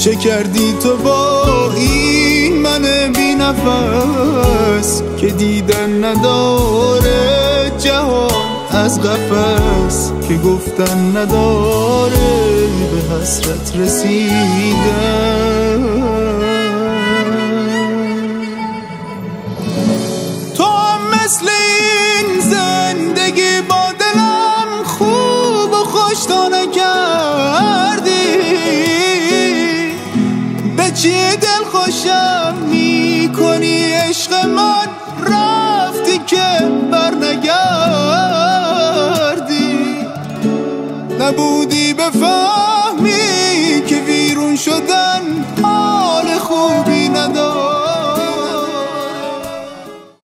چه کردی تو با این من بی نفس که دیدن نداره جهان از قفس که گفتن نداره به حسرت رسیدن. تو مثل این زندگی با دلم خوب و خوش چی دل خوشم می‌کنی عشق من؟ رفتی که برنگردی. نبود